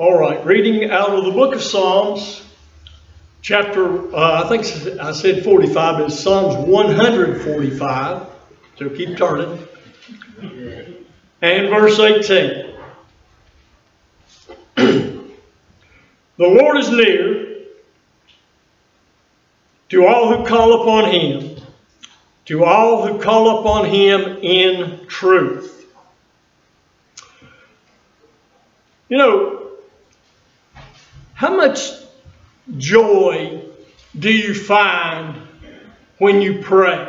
All right, reading out of the book of Psalms, chapter, uh, I think I said 45, but it's Psalms 145. So keep turning. And verse 18. the Lord is near to all who call upon him, to all who call upon him in truth. You know, how much joy do you find when you pray?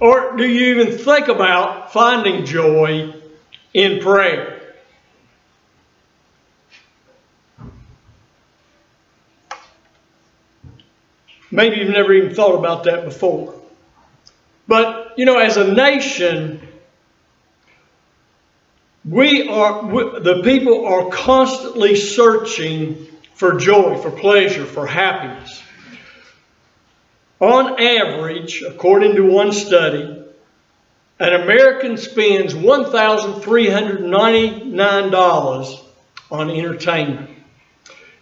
Or do you even think about finding joy in prayer? Maybe you've never even thought about that before. But, you know, as a nation, we are, we, the people are constantly searching for joy, for pleasure, for happiness. On average, according to one study, an American spends $1,399 on entertainment.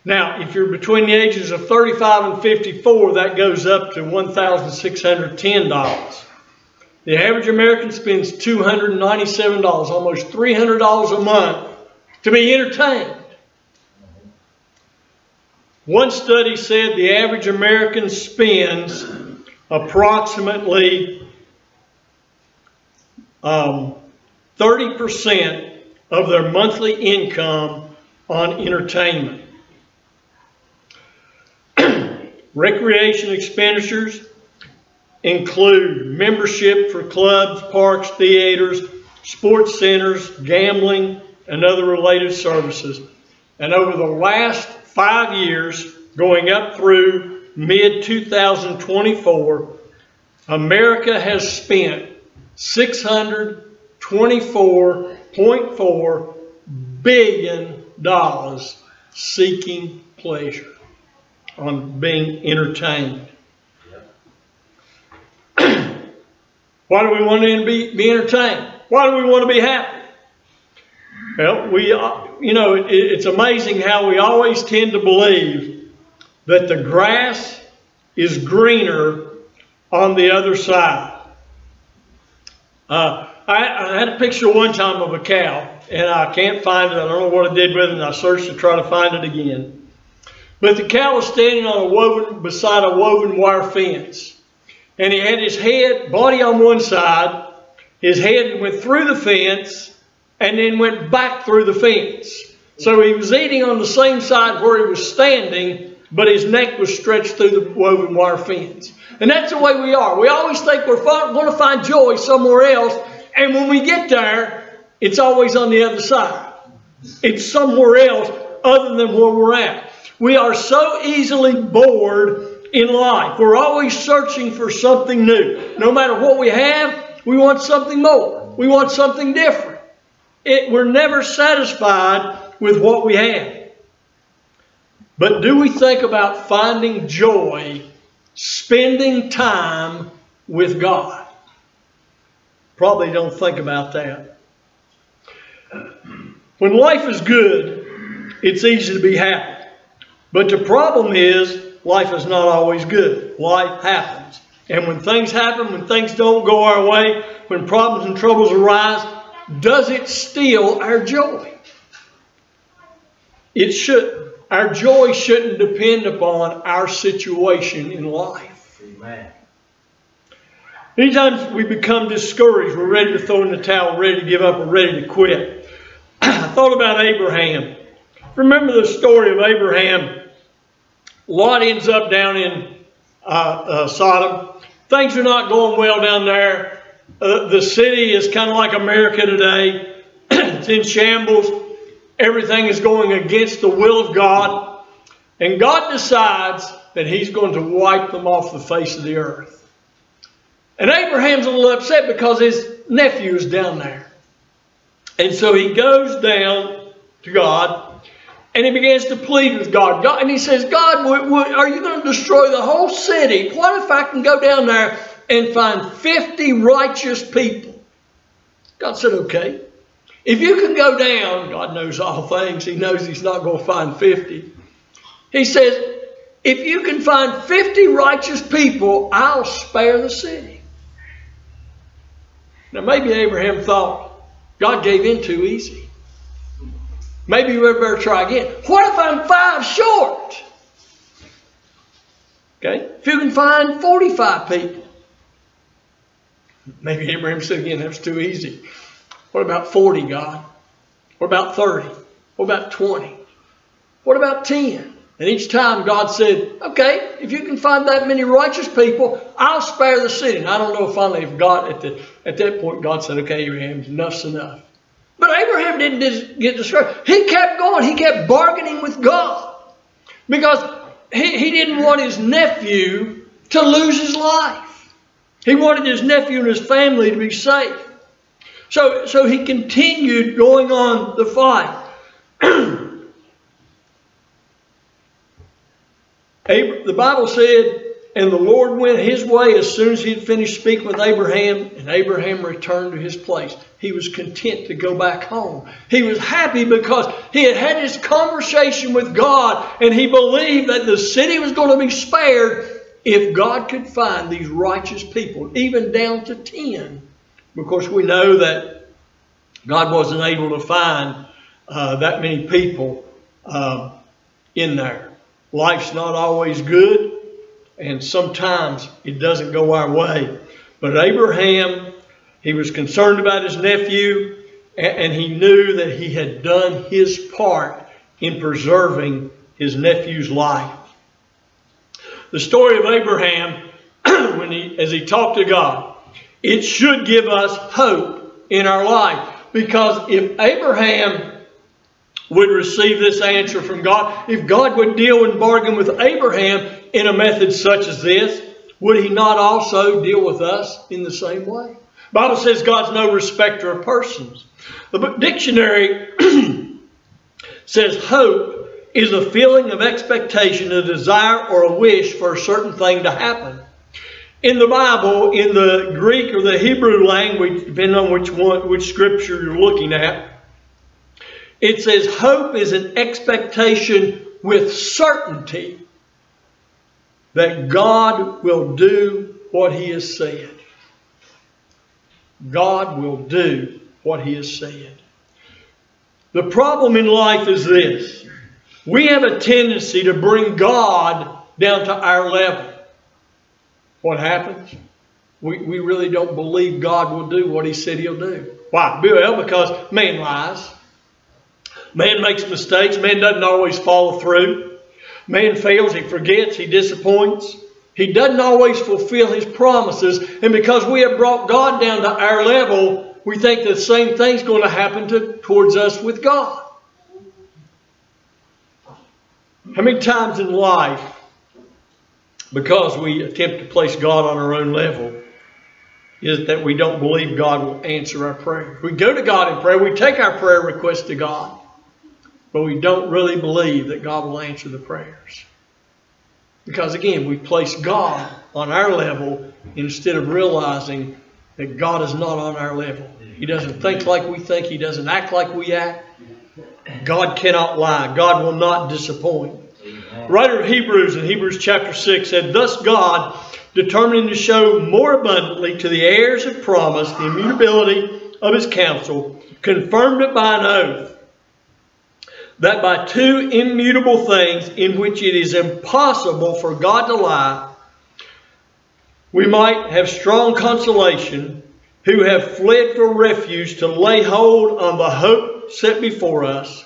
Now, if you're between the ages of 35 and 54, that goes up to $1,610. The average American spends $297, almost $300 a month to be entertained. One study said the average American spends approximately um, 30% of their monthly income on entertainment. Recreation expenditures include membership for clubs, parks, theaters, sports centers, gambling, and other related services. And over the last five years, going up through mid 2024, America has spent $624.4 billion seeking pleasure on being entertained. Why do we want to be, be entertained? Why do we want to be happy? Well, we, uh, you know, it, it's amazing how we always tend to believe that the grass is greener on the other side. Uh, I, I, had a picture one time of a cow, and I can't find it. I don't know what I did with it, and I searched to try to find it again. But the cow was standing on a woven beside a woven wire fence. And he had his head, body on one side, his head went through the fence, and then went back through the fence. So he was eating on the same side where he was standing, but his neck was stretched through the woven wire fence. And that's the way we are. We always think we're going to find joy somewhere else, and when we get there, it's always on the other side. It's somewhere else other than where we're at. We are so easily bored in life. We're always searching for something new. No matter what we have, we want something more. We want something different. It, we're never satisfied with what we have. But do we think about finding joy, spending time with God? Probably don't think about that. When life is good, it's easy to be happy. But the problem is, life is not always good. Life happens. And when things happen, when things don't go our way, when problems and troubles arise, does it steal our joy? It should. Our joy shouldn't depend upon our situation in life. Amen. Many times we become discouraged. We're ready to throw in the towel, ready to give up, or ready to quit. I thought about Abraham. Remember the story of Abraham Lot ends up down in uh, uh, Sodom. Things are not going well down there. Uh, the city is kind of like America today. it's in shambles. Everything is going against the will of God. And God decides that he's going to wipe them off the face of the earth. And Abraham's a little upset because his nephew is down there. And so he goes down to God and he begins to plead with God. God and he says, God, are you going to destroy the whole city? What if I can go down there and find 50 righteous people? God said, okay. If you can go down, God knows all things. He knows He's not going to find 50. He says, if you can find 50 righteous people, I'll spare the city. Now, maybe Abraham thought God gave in too easy. Maybe we better try again. What if I'm five short? Okay, if you can find 45 people. Maybe Abraham said again, that's too easy. What about 40, God? What about 30? What about 20? What about 10? And each time God said, okay, if you can find that many righteous people, I'll spare the city. And I don't know finally if God, at, the, at that point, God said, okay, Abraham, enough's enough. But Abraham didn't get discouraged. He kept going. He kept bargaining with God. Because he, he didn't want his nephew to lose his life. He wanted his nephew and his family to be safe. So, so he continued going on the fight. the Bible said, and the Lord went his way as soon as he had finished speaking with Abraham, and Abraham returned to his place. He was content to go back home. He was happy because he had had his conversation with God, and he believed that the city was going to be spared if God could find these righteous people, even down to 10. Because we know that God wasn't able to find uh, that many people uh, in there. Life's not always good, and sometimes it doesn't go our way. But Abraham, he was concerned about his nephew, and he knew that he had done his part in preserving his nephew's life. The story of Abraham, when he, as he talked to God, it should give us hope in our life. Because if Abraham would receive this answer from God. If God would deal and bargain with Abraham in a method such as this, would he not also deal with us in the same way? Bible says God's no respecter of persons. The dictionary says hope is a feeling of expectation, a desire, or a wish for a certain thing to happen. In the Bible, in the Greek or the Hebrew language, depending on which one, which scripture you're looking at, it says hope is an expectation with certainty that God will do what he has said. God will do what he has said. The problem in life is this. We have a tendency to bring God down to our level. What happens? We, we really don't believe God will do what he said he'll do. Why? Well, because man lies. Man makes mistakes. Man doesn't always follow through. Man fails. He forgets. He disappoints. He doesn't always fulfill his promises. And because we have brought God down to our level, we think the same thing's going to happen to, towards us with God. How many times in life, because we attempt to place God on our own level, is that we don't believe God will answer our prayer. We go to God in prayer, we take our prayer request to God, but we don't really believe that God will answer the prayers. Because again, we place God on our level instead of realizing that God is not on our level. He doesn't think like we think. He doesn't act like we act. God cannot lie. God will not disappoint. The writer of Hebrews in Hebrews chapter 6 said, Thus God, determining to show more abundantly to the heirs of promise the immutability of his counsel, confirmed it by an oath that by two immutable things in which it is impossible for God to lie, we might have strong consolation who have fled for refuge to lay hold on the hope set before us.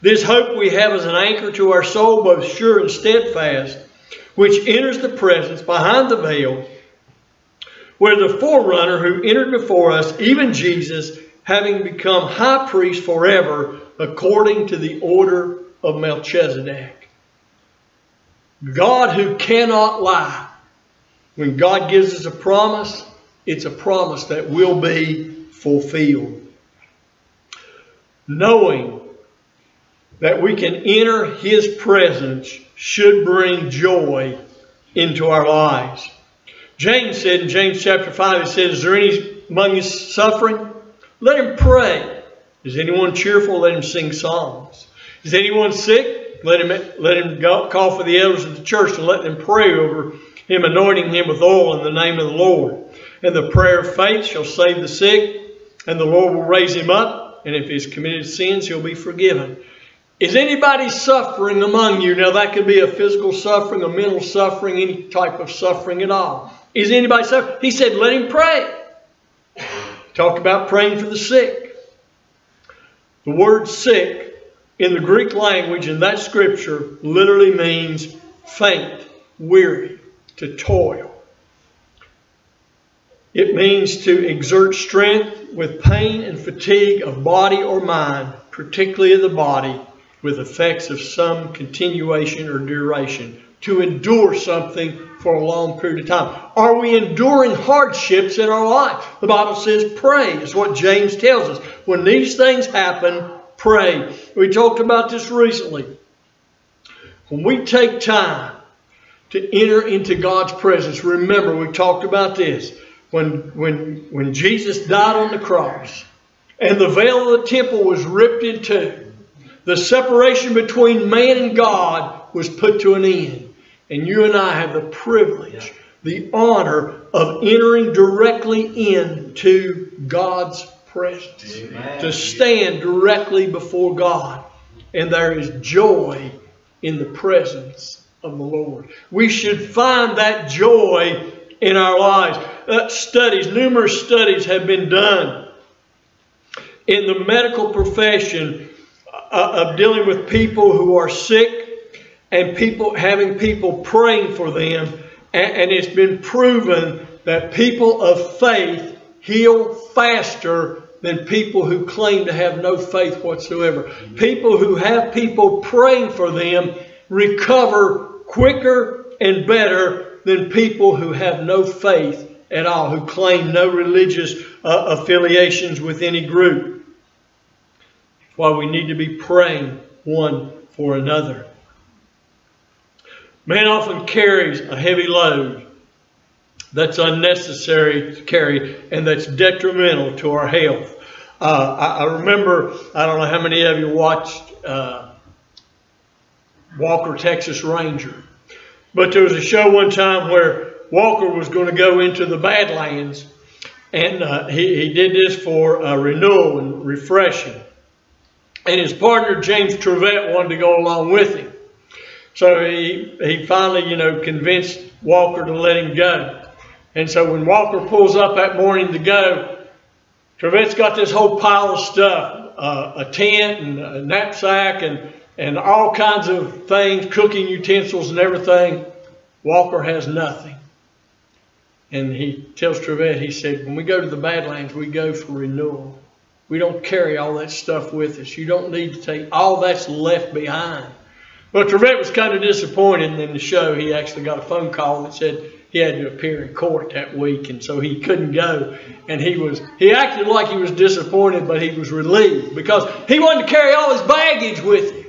This hope we have as an anchor to our soul, both sure and steadfast, which enters the presence behind the veil, where the forerunner who entered before us, even Jesus, having become high priest forever, according to the order of Melchizedek. God who cannot lie. When God gives us a promise, it's a promise that will be fulfilled. Knowing that we can enter His presence should bring joy into our lives. James said in James chapter 5, he said, Is there any among you suffering? Let him pray. Is anyone cheerful? Let him sing songs. Is anyone sick? Let him let him go, call for the elders of the church and let them pray over him, anointing him with oil in the name of the Lord. And the prayer of faith shall save the sick, and the Lord will raise him up. And if he's committed sins, he'll be forgiven. Is anybody suffering among you? Now, that could be a physical suffering, a mental suffering, any type of suffering at all. Is anybody suffering? He said, let him pray. Talk about praying for the sick. The word sick in the Greek language in that scripture literally means faint, weary, to toil. It means to exert strength with pain and fatigue of body or mind, particularly of the body, with effects of some continuation or duration. To endure something for a long period of time. Are we enduring hardships in our life? The Bible says pray is what James tells us. When these things happen, pray. We talked about this recently. When we take time to enter into God's presence, remember we talked about this. When, when, when Jesus died on the cross and the veil of the temple was ripped in two, the separation between man and God was put to an end. And you and I have the privilege, the honor of entering directly into God's presence. Amen. To stand directly before God. And there is joy in the presence of the Lord. We should find that joy in our lives. Uh, studies, numerous studies have been done in the medical profession uh, of dealing with people who are sick and people having people praying for them. And, and it's been proven that people of faith heal faster than people who claim to have no faith whatsoever. People who have people praying for them recover quicker and better than people who have no faith at all, who claim no religious uh, affiliations with any group. That's why we need to be praying one for another. Man often carries a heavy load that's unnecessary to carry and that's detrimental to our health. Uh, I, I, remember, I don't know how many of you watched uh, Walker Texas Ranger, but there was a show one time where Walker was going to go into the Badlands and uh, he, he did this for renewal and refreshing. And his partner, James Trivette, wanted to go along with him. So he, he finally, you know, convinced Walker to let him go. And so when Walker pulls up that morning to go, Trivette's got this whole pile of stuff, uh, a tent and a knapsack and, and all kinds of things, cooking utensils and everything. Walker has nothing. And he tells Trivette, he said, when we go to the Badlands, we go for renewal. We don't carry all that stuff with us. You don't need to take, all that's left behind. Well, Trivette was kind of disappointed in the show. He actually got a phone call that said he had to appear in court that week, and so he couldn't go. And he was he acted like he was disappointed, but he was relieved because he wanted to carry all his baggage with him.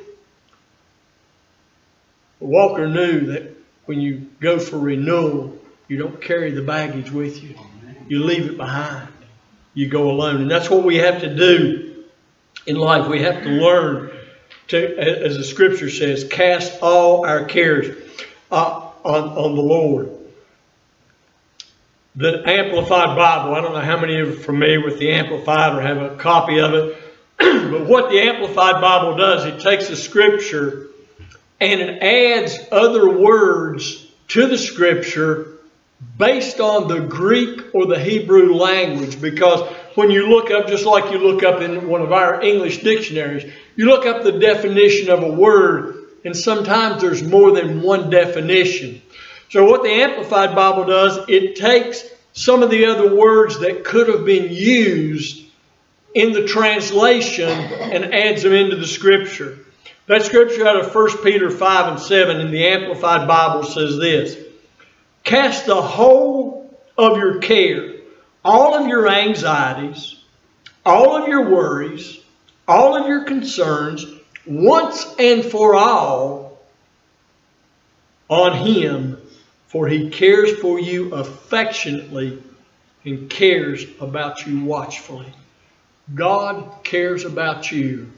Walker knew that when you go for renewal, you don't carry the baggage with you. You leave it behind. You go alone. And that's what we have to do in life. We have to learn to, as the scripture says, cast all our cares uh, on, on the Lord. The Amplified Bible, I don't know how many of you are familiar with the Amplified or have a copy of it, but what the Amplified Bible does, it takes the scripture and it adds other words to the scripture based on the Greek or the Hebrew language because when you look up, just like you look up in one of our English dictionaries, you look up the definition of a word, and sometimes there's more than one definition. So what the Amplified Bible does, it takes some of the other words that could have been used in the translation and adds them into the scripture. That scripture out of 1 Peter 5 and 7 in the Amplified Bible says this Cast the whole of your care, all of your anxieties, all of your worries, all of your concerns once and for all on Him, for He cares for you affectionately and cares about you watchfully. God cares about you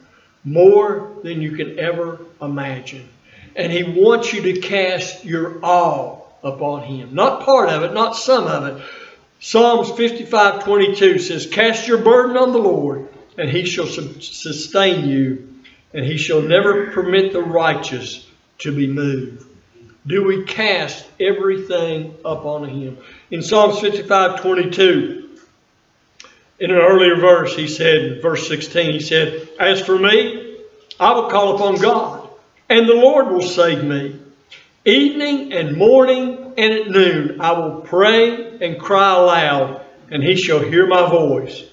more than you can ever imagine. And He wants you to cast your all upon Him. Not part of it, not some of it. Psalms 55 22 says, Cast your burden on the Lord, and He shall sustain you, and He shall never permit the righteous to be moved. Do we cast everything upon Him? In Psalms 55 22, in an earlier verse, he said, verse 16, he said, As for me, I will call upon God, and the Lord will save me. Evening and morning and at noon I will pray and cry aloud, and he shall hear my voice.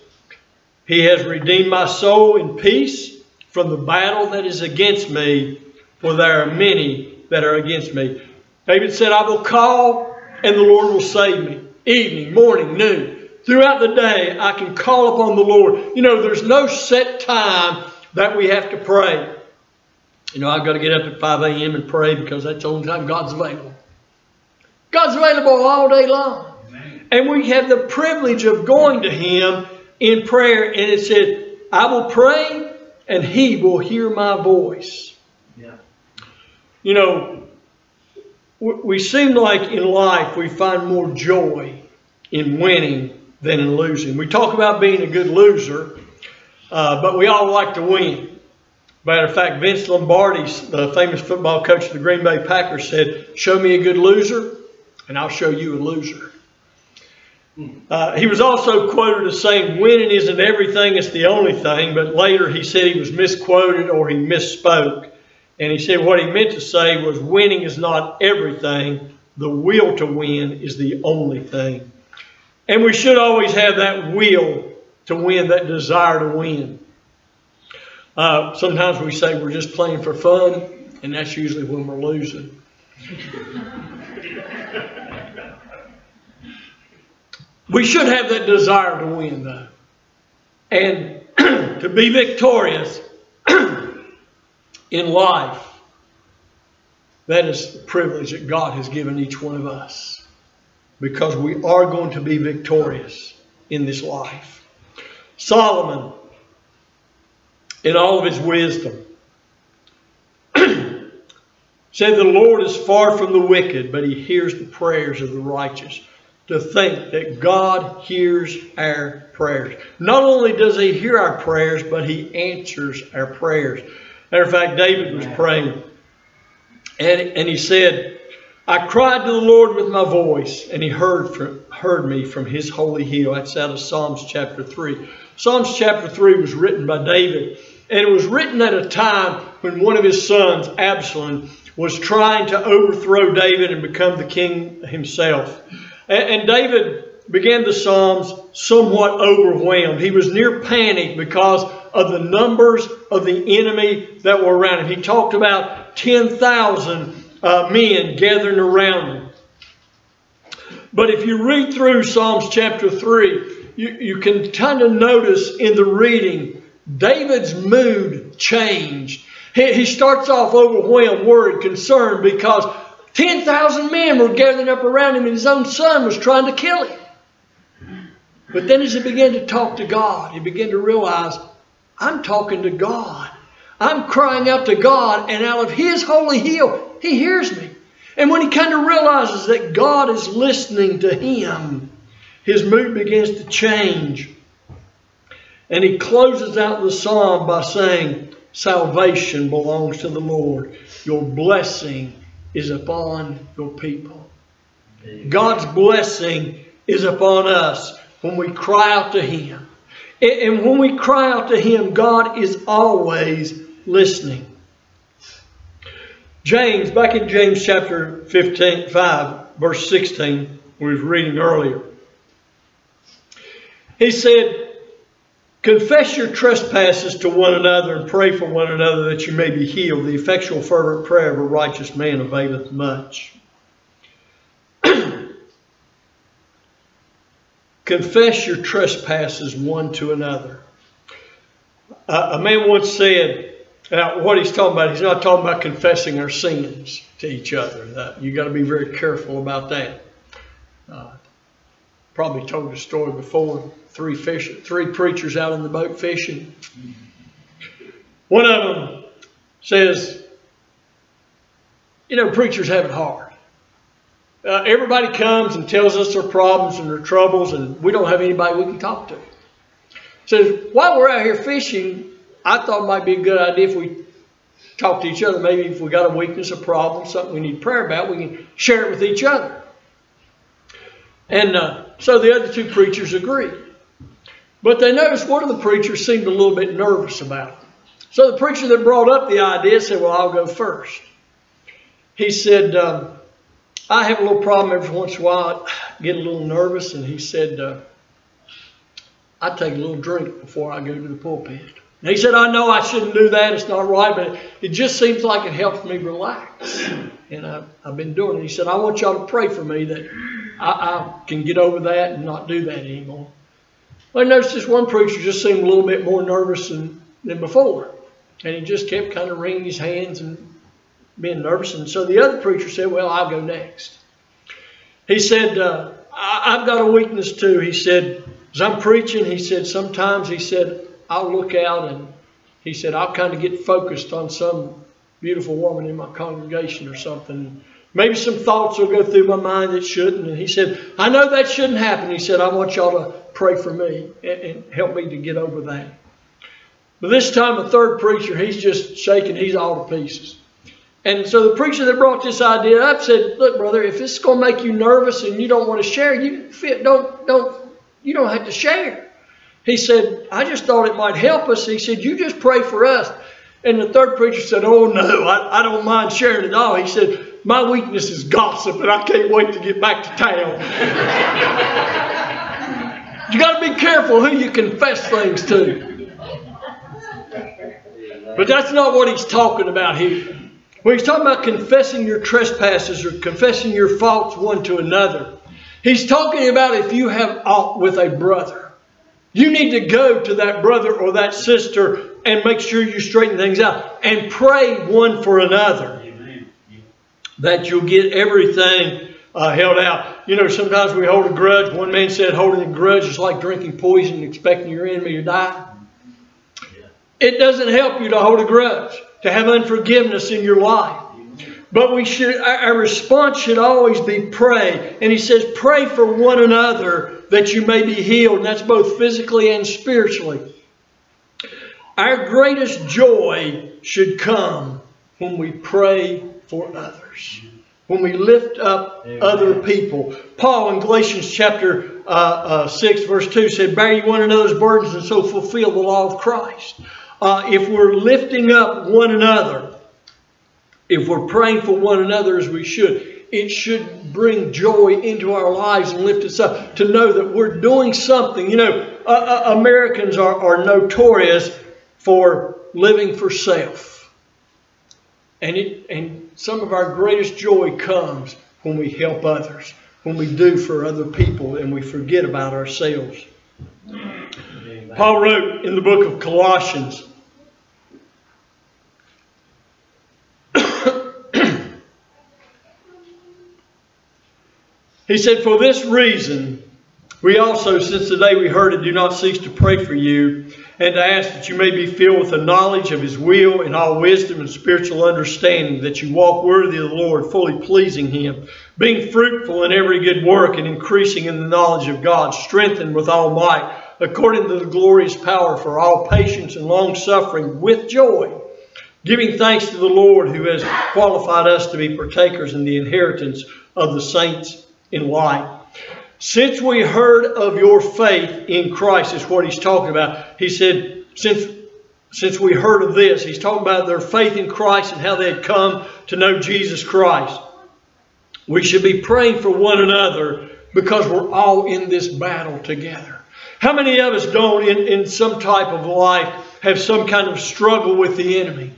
He has redeemed my soul in peace from the battle that is against me, for there are many that are against me. David said, I will call, and the Lord will save me. Evening, morning, noon throughout the day, I can call upon the Lord. You know, there's no set time that we have to pray. You know, I've got to get up at 5 a.m. and pray because that's the only time God's available. God's available all day long. Amen. And we have the privilege of going to Him in prayer. And it said, I will pray and He will hear my voice. Yeah. You know, we seem like in life we find more joy in winning than in losing. We talk about being a good loser, uh, but we all like to win. Matter of fact, Vince Lombardi, the famous football coach of the Green Bay Packers, said, Show me a good loser, and I'll show you a loser. Uh, he was also quoted as saying, Winning isn't everything, it's the only thing. But later he said he was misquoted or he misspoke. And he said what he meant to say was, Winning is not everything, the will to win is the only thing. And we should always have that will to win, that desire to win. Uh, sometimes we say we're just playing for fun, and that's usually when we're losing. we should have that desire to win, though. And to be victorious in life, that is the privilege that God has given each one of us because we are going to be victorious in this life. Solomon, in all of his wisdom, said the Lord is far from the wicked, but he hears the prayers of the righteous. To think that God hears our prayers. Not only does he hear our prayers, but he answers our prayers. Matter of fact, David was praying, and, and he said, I cried to the Lord with my voice, and he heard, from, heard me from his holy hill. That's out of Psalms chapter 3. Psalms chapter 3 was written by David, and it was written at a time when one of his sons, Absalom, was trying to overthrow David and become the king himself. And, and David began the Psalms somewhat overwhelmed. He was near panic because of the numbers of the enemy that were around him. He talked about 10,000 uh, men gathering around him. But if you read through Psalms chapter 3, you, you can kind of notice in the reading, David's mood changed. He, he starts off overwhelmed, worried, concerned because 10,000 men were gathering up around him and his own son was trying to kill him. But then as he began to talk to God, he began to realize, I'm talking to God. I'm crying out to God, and out of His holy hill, He hears me. And when he kind of realizes that God is listening to him, his mood begins to change. And he closes out the psalm by saying, Salvation belongs to the Lord. Your blessing is upon your people. God's blessing is upon us when we cry out to Him. And when we cry out to Him, God is always listening. James, back in James chapter 15, 5, verse 16, we was reading earlier. He said, Confess your trespasses to one another and pray for one another that you may be healed. The effectual fervent prayer of a righteous man availeth much. Confess your trespasses one to another. Uh, a man once said, now, what he's talking about, he's not talking about confessing our sins to each other. Uh, you got to be very careful about that. Uh, probably told the story before. Three fish, three preachers out in the boat fishing. One of them says, "You know, preachers have it hard. Uh, everybody comes and tells us their problems and their troubles, and we don't have anybody we can talk to." Says, while we're out here fishing, I thought it might be a good idea if we talk to each other. Maybe if we got a weakness, a problem, something we need prayer about, we can share it with each other. And uh, so the other two preachers agreed. But they noticed one of the preachers seemed a little bit nervous about it. So the preacher that brought up the idea said, Well, I'll go first. He said, um, I have a little problem every once in a while. I get a little nervous. And he said, uh, I take a little drink before I go to the pulpit. And he said, I know I shouldn't do that. It's not right, but it just seems like it helps me relax. And I, have been doing it. He said, I want y'all to pray for me that I, I, can get over that and not do that anymore. I noticed this one preacher just seemed a little bit more nervous than, than before. And he just kept kind of wringing his hands and being nervous. And so the other preacher said, Well, I'll go next. He said, uh, I, I've got a weakness too. He said, As I'm preaching, he said, sometimes he said, I'll look out and he said, I'll kind of get focused on some beautiful woman in my congregation or something. Maybe some thoughts will go through my mind that shouldn't. And he said, I know that shouldn't happen. He said, I want y'all to pray for me and, and help me to get over that. But this time, a third preacher, he's just shaking, he's all to pieces. And so the preacher that brought this idea up said, "Look, brother, if it's going to make you nervous and you don't want to share, you don't don't you don't have to share." He said, "I just thought it might help us." He said, "You just pray for us." And the third preacher said, "Oh no, I, I don't mind sharing at all." He said, "My weakness is gossip, and I can't wait to get back to town." you got to be careful who you confess things to. But that's not what he's talking about here. When he's talking about confessing your trespasses or confessing your faults one to another, he's talking about if you have aught with a brother. You need to go to that brother or that sister and make sure you straighten things out and pray one for another. That you'll get everything uh, held out. You know, sometimes we hold a grudge. One man said holding a grudge is like drinking poison and expecting your enemy to die. It doesn't help you to hold a grudge to have unforgiveness in your life. But we should, our response should always be pray. And he says, pray for one another that you may be healed. And that's both physically and spiritually. Our greatest joy should come when we pray for others. When we lift up Amen. other people. Paul in Galatians chapter uh, uh, 6 verse 2 said, Bear ye one another's burdens and so fulfill the law of Christ uh, if we're lifting up one another, if we're praying for one another as we should, it should bring joy into our lives and lift us up to know that we're doing something. You know, uh, uh, Americans are, are notorious for living for self. And, it, and some of our greatest joy comes when we help others, when we do for other people and we forget about ourselves. Paul wrote in the book of Colossians, He said, For this reason, we also, since the day we heard it, do not cease to pray for you and to ask that you may be filled with the knowledge of His will and all wisdom and spiritual understanding, that you walk worthy of the Lord, fully pleasing Him, being fruitful in every good work and increasing in the knowledge of God, strengthened with all might, according to the glorious power for all patience and long suffering with joy, giving thanks to the Lord who has qualified us to be partakers in the inheritance of the saints in light. Since we heard of your faith in Christ, is what he's talking about. He said, since, since we heard of this, he's talking about their faith in Christ and how they had come to know Jesus Christ. We should be praying for one another because we're all in this battle together. How many of us don't, in, in some type of life, have some kind of struggle with the enemy?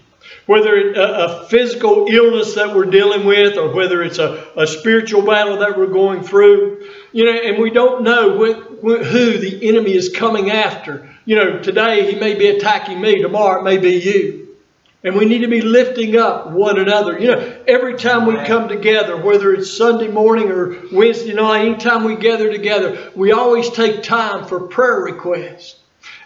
Whether it's a, physical illness that we're dealing with or whether it's a, a spiritual battle that we're going through, you know, and we don't know who the enemy is coming after. You know, today he may be attacking me, tomorrow it may be you. And we need to be lifting up one another. You know, every time we come together, whether it's Sunday morning or Wednesday night, anytime we gather together, we always take time for prayer requests.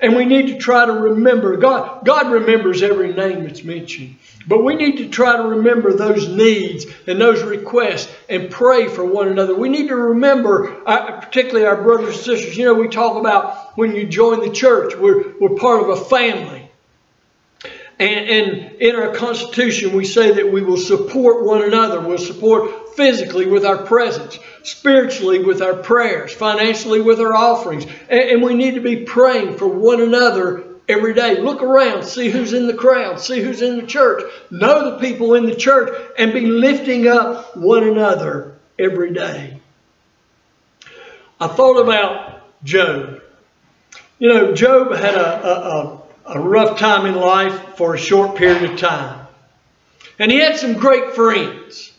And we need to try to remember, God, God remembers every name that's mentioned. But we need to try to remember those needs and those requests and pray for one another. We need to remember, uh, particularly our brothers and sisters. You know, we talk about when you join the church, we're, we're part of a family. And, and, in our Constitution, we say that we will support one another. We'll support physically with our presence, spiritually with our prayers, financially with our offerings. And, and we need to be praying for one another every day. Look around, see who's in the crowd, see who's in the church, know the people in the church, and be lifting up one another every day. I thought about Job. You know, Job had a, a, a a rough time in life for a short period of time. And he had some great friends.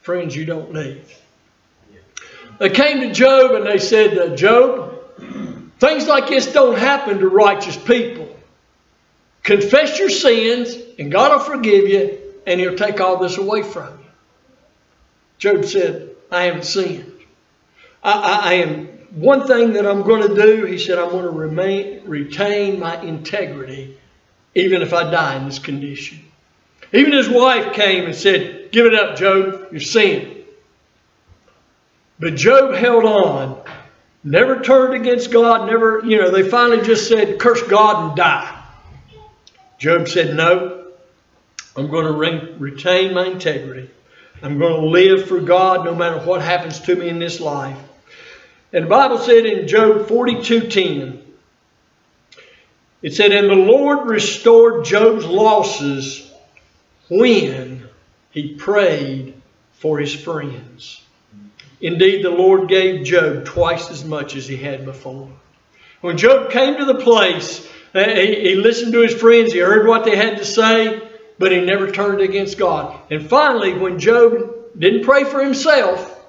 Friends you don't need. They came to Job and they said, Job, things like this don't happen to righteous people. Confess your sins and God will forgive you and he'll take all this away from you. Job said, I haven't sinned. I, I, I am one thing that I'm going to do, he said, I'm going to remain, retain my integrity even if I die in this condition. Even his wife came and said, Give it up, Job, you're sin. But Job held on, never turned against God, never, you know, they finally just said, Curse God and die. Job said, No, I'm going to re retain my integrity. I'm going to live for God no matter what happens to me in this life. And the Bible said in Job 42.10, it said, And the Lord restored Job's losses when he prayed for his friends. Indeed, the Lord gave Job twice as much as he had before. When Job came to the place, he, listened to his friends, he heard what they had to say, but he never turned against God. And finally, when Job didn't pray for himself,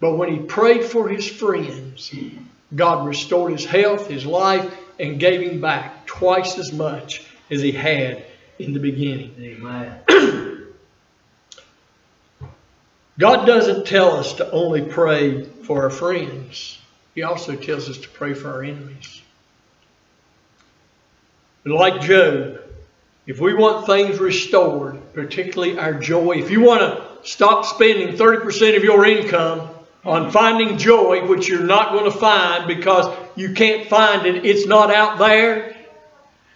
but when he prayed for his friends, God restored his health, his life, and gave him back twice as much as he had in the beginning. Amen. God doesn't tell us to only pray for our friends. He also tells us to pray for our enemies. Like Job, if we want things restored, particularly our joy, if you want to stop spending 30% of your income on finding joy, which you're not going to find because you can't find it. It's not out there.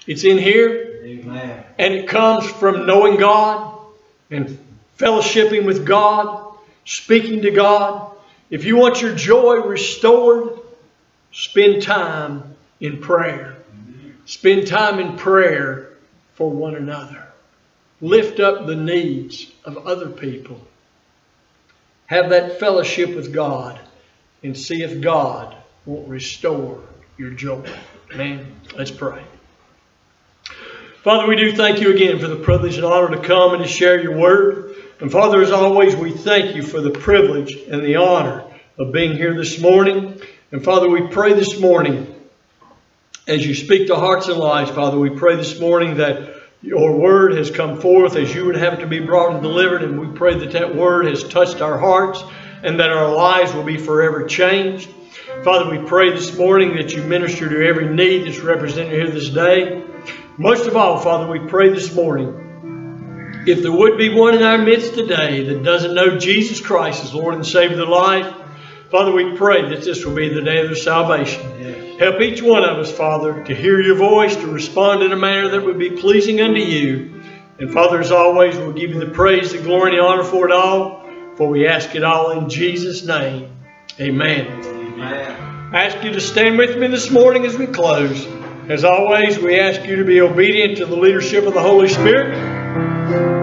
It's in here. Amen. And it comes from knowing God and fellowshipping with God, speaking to God. If you want your joy restored, spend time in prayer. Spend time in prayer for one another. Lift up the needs of other people. Have that fellowship with God and see if God will restore your joy. Man, let's pray. Father, we do thank you again for the privilege and honor to come and to share your word. And Father, as always, we thank you for the privilege and the honor of being here this morning. And Father, we pray this morning as you speak to hearts and lives, Father, we pray this morning that your word has come forth as you would have it to be brought and delivered, and we pray that that word has touched our hearts and that our lives will be forever changed. Father, we pray this morning that you minister to every need that's represented here this day. Most of all, Father, we pray this morning, if there would be one in our midst today that doesn't know Jesus Christ as Lord and Savior of their life, Father, we pray that this will be the day of their salvation. Help each one of us, Father, to hear your voice, to respond in a manner that would be pleasing unto you. And Father, as always, we'll give you the praise, the glory, and the honor for it all, for we ask it all in Jesus' name. Amen. Amen. I ask you to stand with me this morning as we close. As always, we ask you to be obedient to the leadership of the Holy Spirit.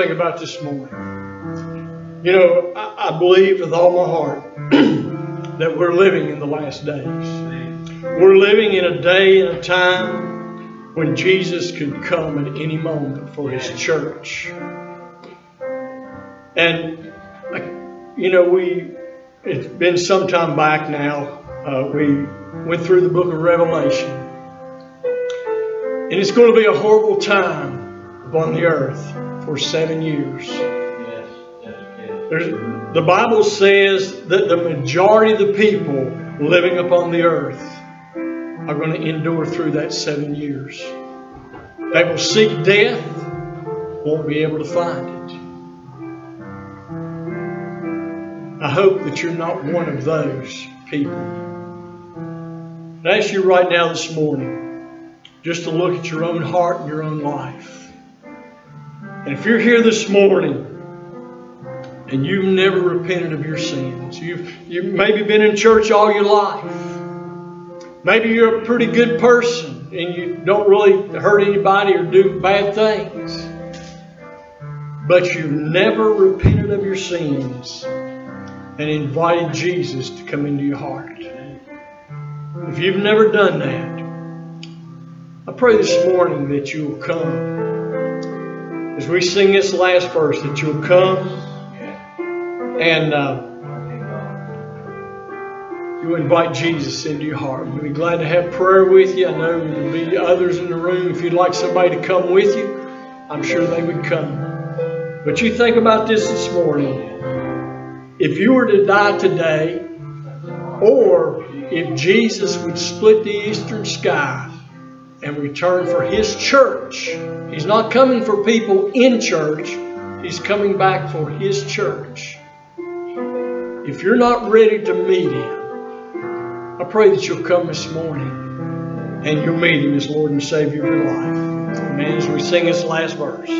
Just ask you to think about this morning. You know, I, I believe with all my heart that we're living in the last days. We're living in a day and a time when Jesus could come at any moment for his church. And, you know, we, it's been some time back now, uh, we went through the book of Revelation. And it's going to be a horrible time upon the earth for seven years. There's, the Bible says that the majority of the people living upon the earth are going to endure through that seven years. They will seek death, won't be able to find it. I hope that you're not one of those people. I ask you right now this morning just to look at your own heart and your own life. And if you're here this morning and you've never repented of your sins, you've, you've maybe been in church all your life, maybe you're a pretty good person and you don't really hurt anybody or do bad things, but you've never repented of your sins and invited Jesus to come into your heart. If you've never done that, I pray this morning that you will come. As we sing this last verse, that you'll come and uh, you invite Jesus into your heart. We'll be glad to have prayer with you. I know there'll be others in the room. If you'd like somebody to come with you, I'm sure they would come. But you think about this this morning. If you were to die today, or if Jesus would split the eastern sky and return for His church. He's not coming for people in church, He's coming back for His church. If you're not ready to meet Him, I pray that you'll come this morning and you'll meet Him as Lord and Savior of your life. Amen. As we sing this last verse.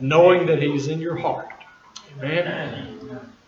Knowing that He's in your heart.